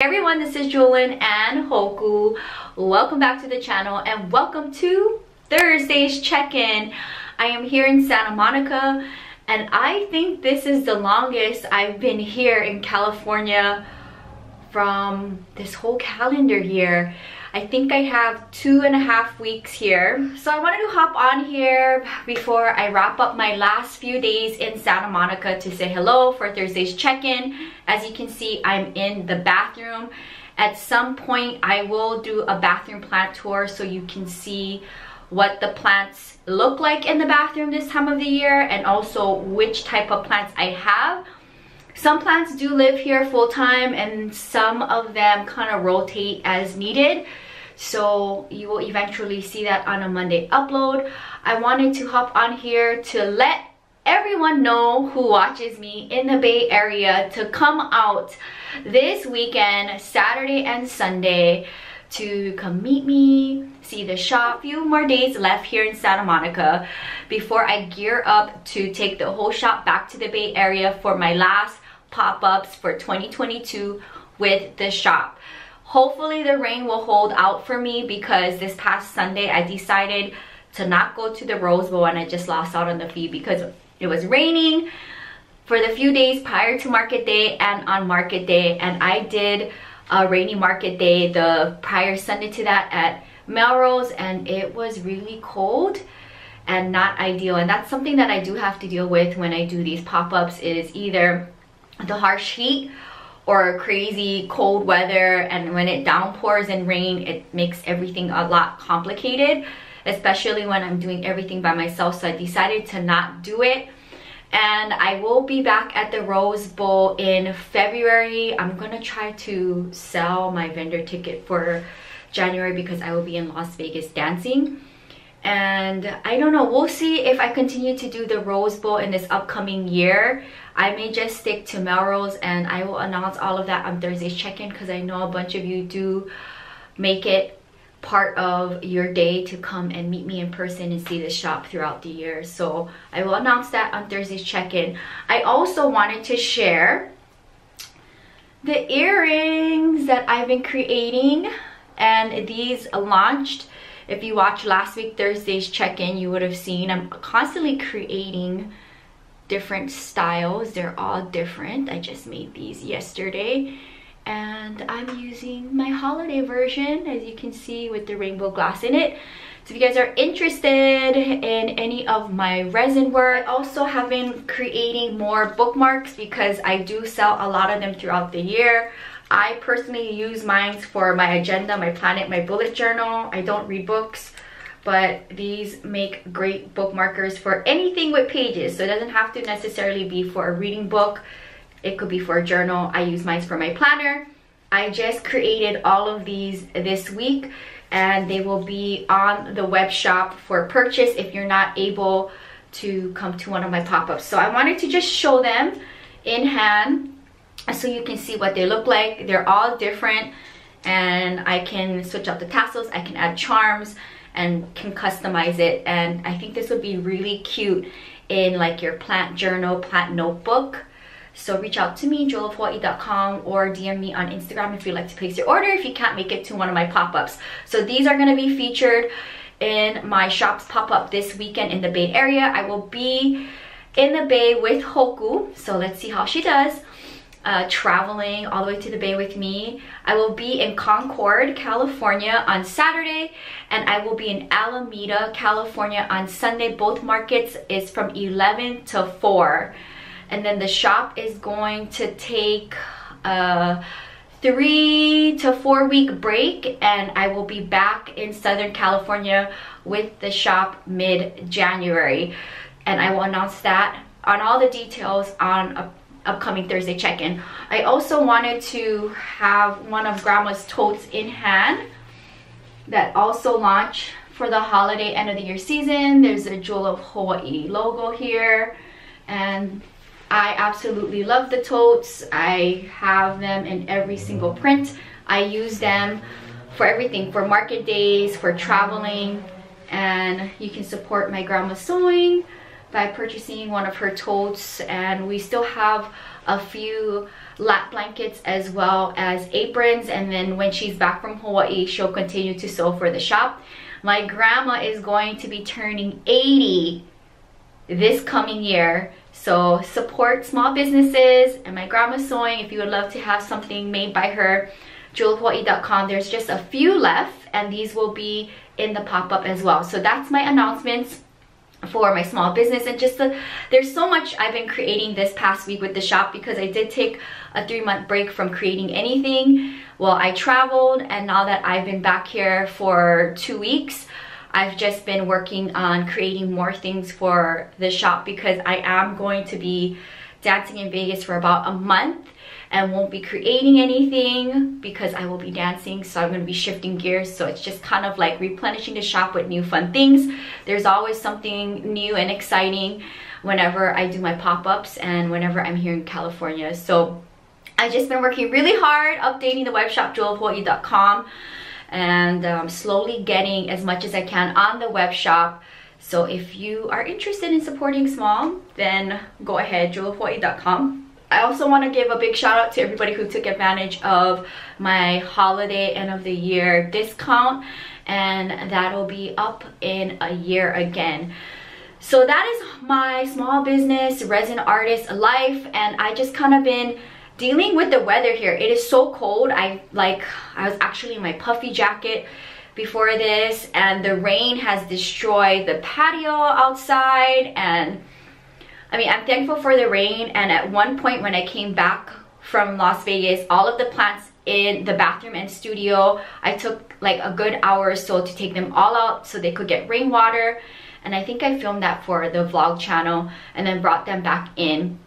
everyone, this is Jewelyn and Hoku. Welcome back to the channel and welcome to Thursday's check-in. I am here in Santa Monica and I think this is the longest I've been here in California from this whole calendar year. I think I have two and a half weeks here. So I wanted to hop on here before I wrap up my last few days in Santa Monica to say hello for Thursday's check-in. As you can see, I'm in the bathroom. At some point, I will do a bathroom plant tour so you can see what the plants look like in the bathroom this time of the year and also which type of plants I have. Some plants do live here full time and some of them kind of rotate as needed. So you will eventually see that on a Monday upload. I wanted to hop on here to let everyone know who watches me in the Bay Area to come out this weekend, Saturday and Sunday, to come meet me, see the shop. A Few more days left here in Santa Monica before I gear up to take the whole shop back to the Bay Area for my last pop-ups for 2022 with the shop. Hopefully the rain will hold out for me because this past Sunday I decided to not go to the Rose Bowl and I just lost out on the fee because it was raining for the few days prior to market day and on market day and I did a rainy market day the prior Sunday to that at Melrose and it was really cold and not ideal and that's something that I do have to deal with when I do these pop-ups is either the harsh heat or crazy cold weather and when it downpours and rain it makes everything a lot complicated especially when I'm doing everything by myself. So I decided to not do it. And I will be back at the Rose Bowl in February. I'm gonna try to sell my vendor ticket for January because I will be in Las Vegas dancing and I don't know we'll see if I continue to do the Rose Bowl in this upcoming year. I may just stick to Melrose and I will announce all of that on Thursday's check-in because I know a bunch of you do make it part of your day to come and meet me in person and see the shop throughout the year. So I will announce that on Thursday's check-in. I also wanted to share the earrings that I've been creating and these launched if you watched last week Thursday's check-in, you would have seen I'm constantly creating different styles. They're all different. I just made these yesterday and I'm using my holiday version as you can see with the rainbow glass in it. So if you guys are interested in any of my resin work, I also have been creating more bookmarks because I do sell a lot of them throughout the year. I personally use mine for my agenda, my planet, my bullet journal. I don't read books, but these make great bookmarkers for anything with pages. So it doesn't have to necessarily be for a reading book. It could be for a journal. I use mine for my planner. I just created all of these this week and they will be on the web shop for purchase if you're not able to come to one of my pop-ups. So I wanted to just show them in hand so you can see what they look like. They're all different. And I can switch out the tassels. I can add charms and can customize it. And I think this would be really cute in like your plant journal plant notebook. So reach out to me jewelofhawaii.com or DM me on Instagram if you'd like to place your order. If you can't make it to one of my pop-ups. So these are going to be featured in my shops pop-up this weekend in the Bay Area. I will be in the Bay with Hoku. So let's see how she does uh, traveling all the way to the Bay with me. I will be in Concord, California on Saturday and I will be in Alameda, California on Sunday. Both markets is from 11 to 4. And then the shop is going to take a three to four week break and I will be back in Southern California with the shop mid-January. And I will announce that on all the details on a upcoming Thursday check-in. I also wanted to have one of grandma's totes in hand that also launched for the holiday end of the year season. There's a Jewel of Hawaii logo here and I absolutely love the totes. I have them in every single print. I use them for everything, for market days, for traveling, and you can support my grandma's sewing by purchasing one of her totes and we still have a few lap blankets as well as aprons and then when she's back from Hawaii she'll continue to sew for the shop. My grandma is going to be turning 80 this coming year so support small businesses and my grandma's sewing. If you would love to have something made by her jewelofhawaii.com there's just a few left and these will be in the pop-up as well. So that's my announcements for my small business and just the, there's so much I've been creating this past week with the shop because I did take a three month break from creating anything. Well I traveled and now that I've been back here for two weeks I've just been working on creating more things for the shop because I am going to be dancing in Vegas for about a month and won't be creating anything because I will be dancing so I'm going to be shifting gears. So it's just kind of like replenishing the shop with new fun things. There's always something new and exciting whenever I do my pop-ups and whenever I'm here in California. So I've just been working really hard updating the web shop jewelofhawaii.com and um, slowly getting as much as I can on the web shop. So if you are interested in supporting small then go ahead jewelofhawaii.com I also want to give a big shout out to everybody who took advantage of my holiday end of the year discount and that'll be up in a year again. So that is my small business resin artist life and I just kind of been dealing with the weather here. It is so cold. I like I was actually in my puffy jacket before this and the rain has destroyed the patio outside and I mean, I'm thankful for the rain and at one point when I came back from Las Vegas, all of the plants in the bathroom and studio, I took like a good hour or so to take them all out so they could get rainwater. And I think I filmed that for the vlog channel and then brought them back in.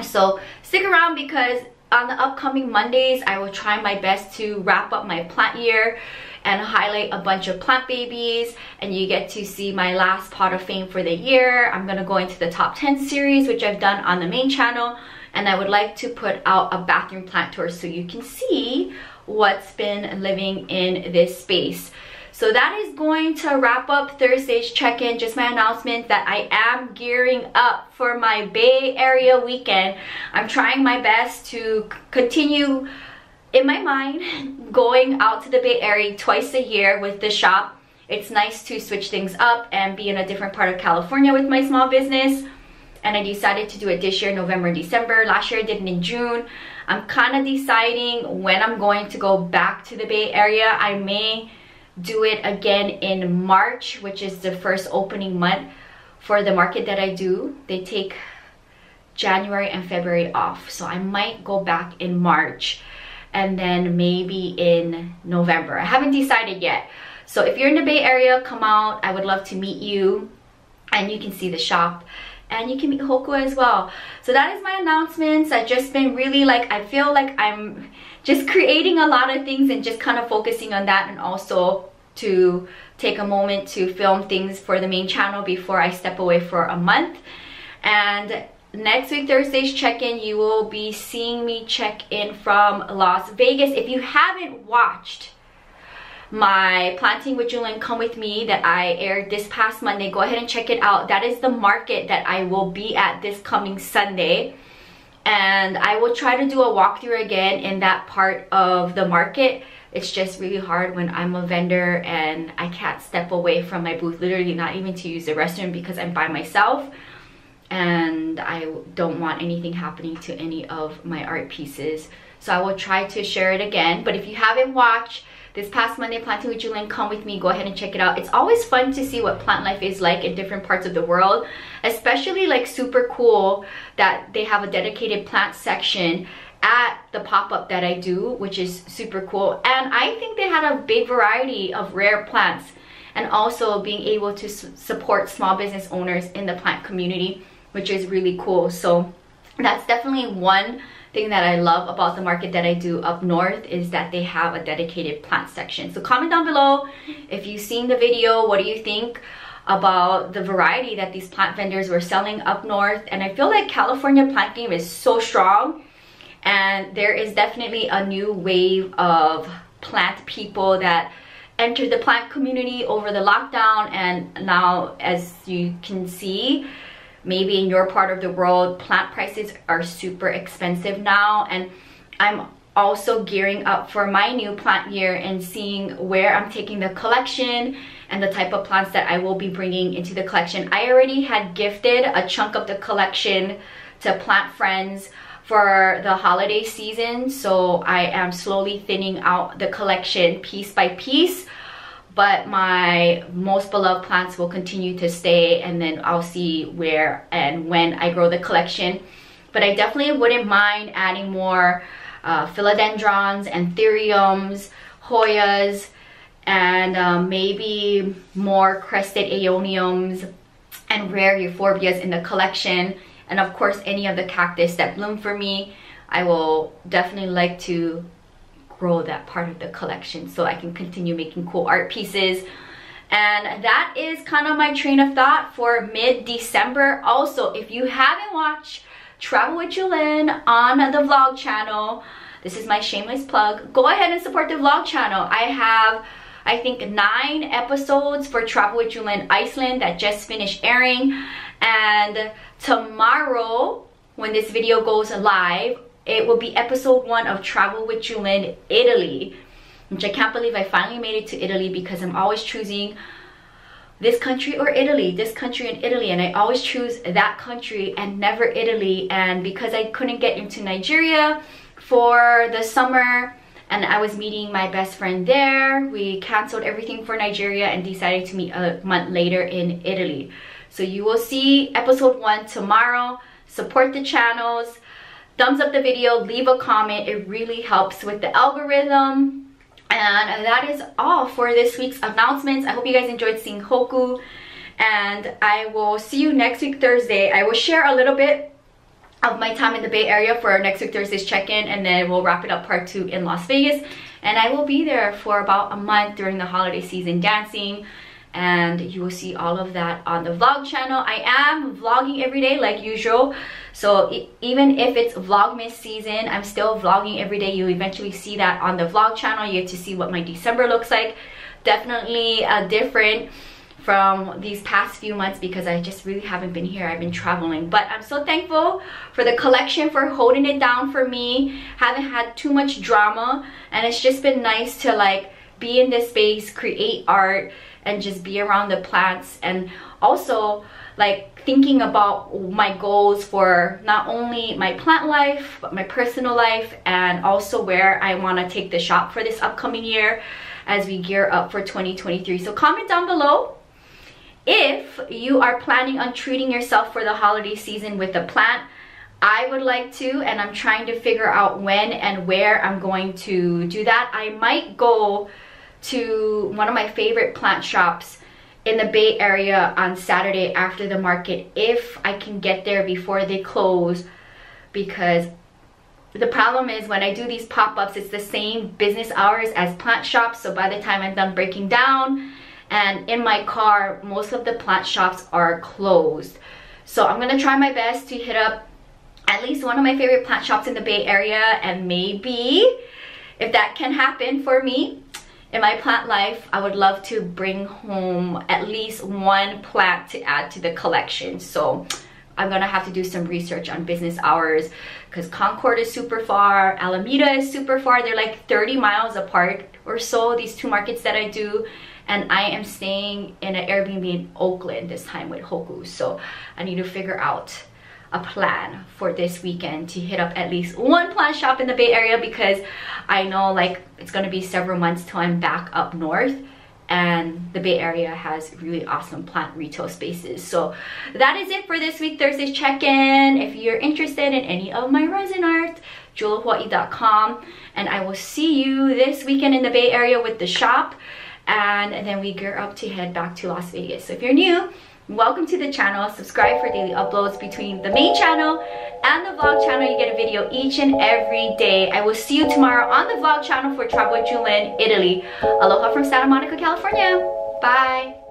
So stick around because on the upcoming Mondays, I will try my best to wrap up my plant year and highlight a bunch of plant babies and you get to see my last pot of fame for the year. I'm gonna go into the top 10 series which I've done on the main channel and I would like to put out a bathroom plant tour so you can see what's been living in this space. So that is going to wrap up Thursday's check-in. Just my announcement that I am gearing up for my Bay Area weekend. I'm trying my best to continue in my mind, going out to the Bay Area twice a year with the shop, it's nice to switch things up and be in a different part of California with my small business. And I decided to do it this year, November, December. Last year I did it in June. I'm kind of deciding when I'm going to go back to the Bay Area. I may do it again in March, which is the first opening month for the market that I do. They take January and February off. So I might go back in March and then maybe in November. I haven't decided yet. So if you're in the Bay Area, come out. I would love to meet you and you can see the shop and you can meet Hoku as well. So that is my announcements. I've just been really like, I feel like I'm just creating a lot of things and just kind of focusing on that and also to take a moment to film things for the main channel before I step away for a month. And next week Thursday's check-in you will be seeing me check in from Las Vegas. If you haven't watched my planting with Jewelyn come with me that I aired this past Monday go ahead and check it out. That is the market that I will be at this coming Sunday. And I will try to do a walkthrough again in that part of the market. It's just really hard when I'm a vendor and I can't step away from my booth literally not even to use the restroom because I'm by myself and I don't want anything happening to any of my art pieces. So I will try to share it again. But if you haven't watched this past Monday Planting with Jewelyn, come with me, go ahead and check it out. It's always fun to see what plant life is like in different parts of the world. Especially like super cool that they have a dedicated plant section at the pop-up that I do, which is super cool. And I think they had a big variety of rare plants and also being able to support small business owners in the plant community which is really cool. So that's definitely one thing that I love about the market that I do up north is that they have a dedicated plant section. So comment down below if you've seen the video, what do you think about the variety that these plant vendors were selling up north. And I feel like California plant game is so strong and there is definitely a new wave of plant people that entered the plant community over the lockdown and now as you can see maybe in your part of the world, plant prices are super expensive now. And I'm also gearing up for my new plant year and seeing where I'm taking the collection and the type of plants that I will be bringing into the collection. I already had gifted a chunk of the collection to plant friends for the holiday season so I am slowly thinning out the collection piece by piece but my most beloved plants will continue to stay and then I'll see where and when I grow the collection but I definitely wouldn't mind adding more uh, philodendrons, anthuriums, hoyas, and um, maybe more crested aeoniums and rare euphorbias in the collection. And of course, any of the cactus that bloom for me, I will definitely like to that part of the collection so I can continue making cool art pieces. And that is kind of my train of thought for mid-December. Also, if you haven't watched Travel with Jewelyn on the vlog channel. This is my shameless plug. Go ahead and support the vlog channel. I have, I think, nine episodes for Travel with Jewelyn Iceland that just finished airing. And tomorrow, when this video goes live, it will be episode one of Travel with Jewelyn Italy. Which I can't believe I finally made it to Italy because I'm always choosing this country or Italy, this country and Italy, and I always choose that country and never Italy. And because I couldn't get into Nigeria for the summer, and I was meeting my best friend there, we canceled everything for Nigeria and decided to meet a month later in Italy. So you will see episode one tomorrow. Support the channels, thumbs up the video, leave a comment. It really helps with the algorithm and that is all for this week's announcements. I hope you guys enjoyed seeing Hoku. And I will see you next week Thursday. I will share a little bit of my time in the Bay Area for next week Thursday's check-in and then we'll wrap it up part two in Las Vegas. And I will be there for about a month during the holiday season dancing and you will see all of that on the vlog channel. I am vlogging every day like usual. So even if it's vlogmas season, I'm still vlogging every day. You eventually see that on the vlog channel. You get to see what my December looks like. Definitely uh, different from these past few months because I just really haven't been here. I've been traveling. But I'm so thankful for the collection for holding it down for me. Haven't had too much drama and it's just been nice to like be in this space, create art, and just be around the plants. And also like thinking about my goals for not only my plant life but my personal life and also where I want to take the shop for this upcoming year as we gear up for 2023 so comment down below if you are planning on treating yourself for the holiday season with a plant. I would like to and I'm trying to figure out when and where I'm going to do that. I might go to one of my favorite plant shops in the Bay Area on Saturday after the market if I can get there before they close because the problem is when I do these pop-ups it's the same business hours as plant shops. So by the time I'm done breaking down and in my car most of the plant shops are closed. So I'm gonna try my best to hit up at least one of my favorite plant shops in the Bay Area and maybe if that can happen for me in my plant life, I would love to bring home at least one plant to add to the collection. So I'm gonna have to do some research on business hours because Concord is super far, Alameda is super far. They're like 30 miles apart or so, these two markets that I do. And I am staying in an Airbnb in Oakland this time with Hoku. So I need to figure out a plan for this weekend to hit up at least one plant shop in the Bay Area because I know like it's gonna be several months till I'm back up north and the Bay Area has really awesome plant retail spaces. So that is it for this week Thursday's check-in. If you're interested in any of my resin art, jewelhawaii.com and I will see you this weekend in the Bay Area with the shop and then we gear up to head back to Las Vegas. So if you're new, welcome to the channel. Subscribe for daily uploads between the main channel and the vlog channel. You get a video each and every day. I will see you tomorrow on the vlog channel for travel with jewelyn italy. Aloha from santa monica california. Bye